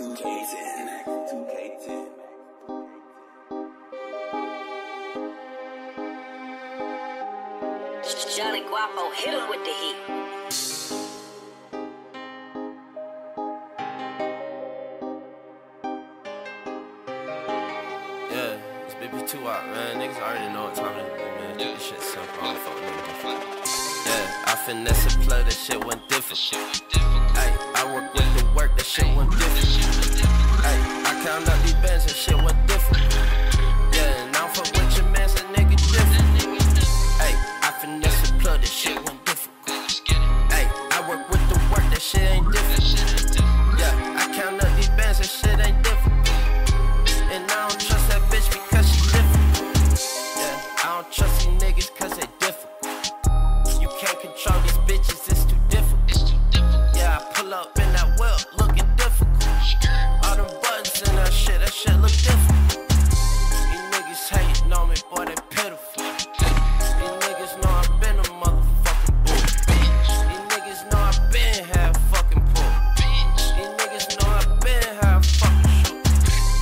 to K10. To K10. Johnny Guapo hit him with the heat. Yeah, it's BP2 out, man. Niggas already know what time it is, man. Keep this shit simple. I don't fuck with different. Yeah, I finesse a plug, that shit went different. Count up these bands, that shit went different. Yeah, and I don't fuck with your man, that nigga different. Ay, I finesse a plug, that shit went different. Ay, I work with the work, that shit ain't different. Yeah, I count up these bands, that shit ain't different. And I don't trust that bitch because she different. Yeah, I don't trust these niggas cause they different. You can't control pitiful. These niggas know i been a motherfucking bull. These niggas know i been half fucking poor. These niggas know i been half fucking shoot.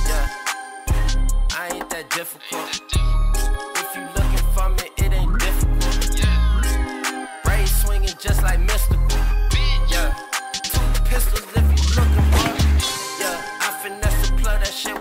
Yeah, I ain't that difficult. If you looking for me, it ain't difficult. Ray swinging just like mystical. Yeah, two pistols if you looking for me. Yeah, I finesse the plug, that shit